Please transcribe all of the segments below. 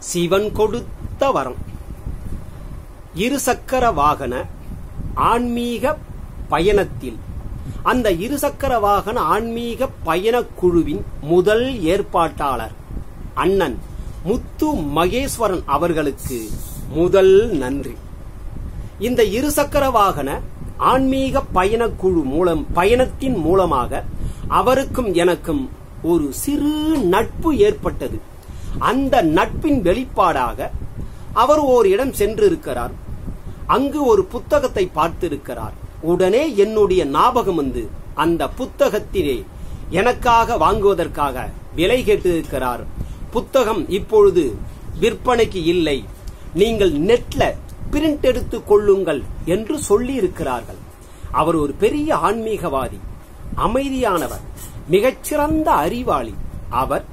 சிவன் கொடுத்த வரம். இருசக்கர வாகன ஆன்மீக பயணத்தில். அந்த இருசக்கர வாகன ஆன்மீக பயணக் குழுவின் முதல் ஏற்பாட்டாளர் அண்ணன் முத்து மகேஸ்வரன் அவர்களுக்கு முதல் நன்றி. இந்த இருசக்கர வாகன ஆன்மீக பயணக் குழு மூலம் பயணத்தின் மூலமாக அவருக்கும் எனக்கும் ஒரு சிறு நட்பு ஏற்பட்டது. அந்த நட்பின் வெளிப்பாடாக அவர் ஓர் இடம் சென்றிருக்கிறார். அங்கு ஒரு புத்தகத்தை பார்த்திருக்கிறார். உடனே என்னுடைய ஞாபகம் வந்து அந்த புத்தகத்திலே எனக்காக வாங்குவதற்காக விலை கேட்டிருக்கிறார். புத்தகம் இப்பொழுது விற்பனைக்கு இல்லை. நீங்கள் நெட்ல பிரிண்ட் எடுத்து கொள்ளுங்கள் என்று சொல்லி இருக்கிறார்கள் அவர் ஒரு பெரிய ஆன்மீகவாதி அமைதியானவர் மிகச்சிறந்த அறிவாளி. அவர்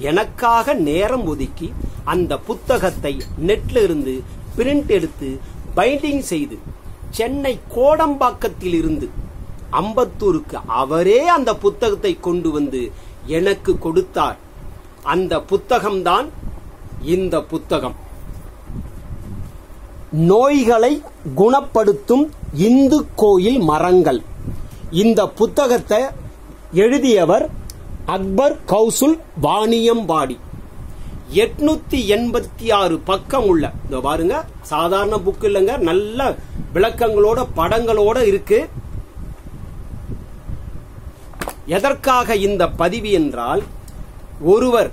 எனக்காக நேரம் ஒதுக்கி அந்த புத்தகத்தை நெட்ல இருந்து பிரிண்ட் எடுத்து பைண்டிங் செய்து சென்னை கோடம்பாக்கத்தில் இருந்து அம்பத்தூருக்கு அவரே அந்த புத்தகத்தை கொண்டு வந்து எனக்கு கொடுத்தார். அந்த புத்தகம்தான் இந்த புத்தகம். நோய்களை குணப்படுத்தும் இந்து கோயில் மரங்கள். இந்த புத்தகத்தை எழுதியவர் அக்பர் கௌசுல் வாணியம்பாடி எட்நூத்தி எண்பத்தி ஆறு பக்கம் உள்ள இதோ பாருங்க சாதாரண புக் இல்லைங்க நல்ல விளக்கங்களோட படங்களோட இருக்கு. எதற்காக இந்த பதிவு என்றால் ஒருவர்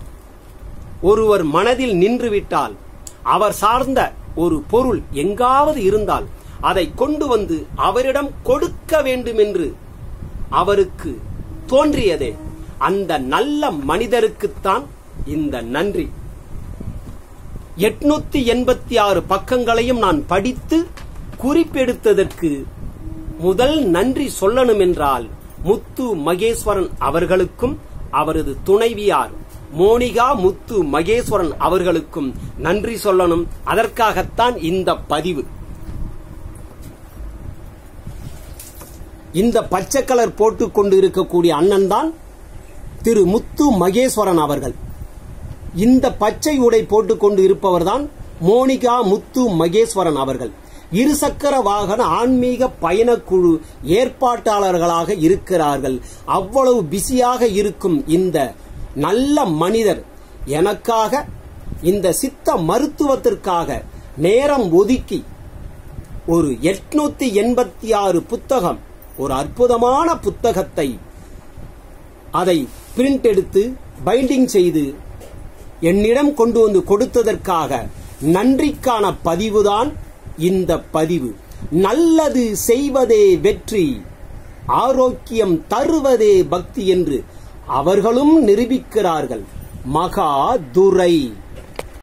ஒருவர் மனதில் நின்றுவிட்டால் அவர் சார்ந்த ஒரு பொருள் எங்காவது இருந்தால் அதை கொண்டு வந்து அவரிடம் கொடுக்க வேண்டும் என்று அவருக்கு தோன்றியதே. அந்த நல்ல மனிதருக்குத்தான் இந்த நன்றி. எட்நூத்தி எண்பத்தி ஆறு பக்கங்களையும் நான் படித்து குறிப்பெடுத்ததற்கு முதல் நன்றி சொல்லணும் என்றால் முத்து மகேஸ்வரன் அவர்களுக்கும் அவரது துணைவியார் மோனிகா முத்து மகேஸ்வரன் அவர்களுக்கும் நன்றி சொல்லணும். அதற்காகத்தான் இந்த பதிவு. இந்த பச்சை கலர் போட்டுக் கொண்டு இருக்கக்கூடிய அண்ணன் தான் திரு முத்து மகேஸ்வரன் அவர்கள். இந்த பச்சை உடை போட்டுக்கொண்டு இருப்பவர்தான் மோனிகா முத்து மகேஸ்வரன் அவர்கள். இருசக்கர வாகன ஆன்மீக பயணக்குழு ஏற்பாட்டாளர்களாக இருக்கிறார்கள். அவ்வளவு பிஸியாக இருக்கும் இந்த நல்ல மனிதர் எனக்காக இந்த சித்த மருத்துவத்திற்காக நேரம் ஒதுக்கி ஒரு எட்நூத்தி எண்பத்தி ஆறு புத்தகம் ஒரு அற்புதமான புத்தகத்தை அதை பிரிண்ட் எடுத்து பைண்டிங் செய்து என்னிடம் கொண்டு வந்து கொடுத்ததற்காக நன்றிக்கான பதிவுதான் இந்த பதிவு. நல்லது செய்வதே வெற்றி ஆரோக்கியம் தருவதே பக்தி என்று அவர்களும் நிரூபிக்கிறார்கள். மகா துரை.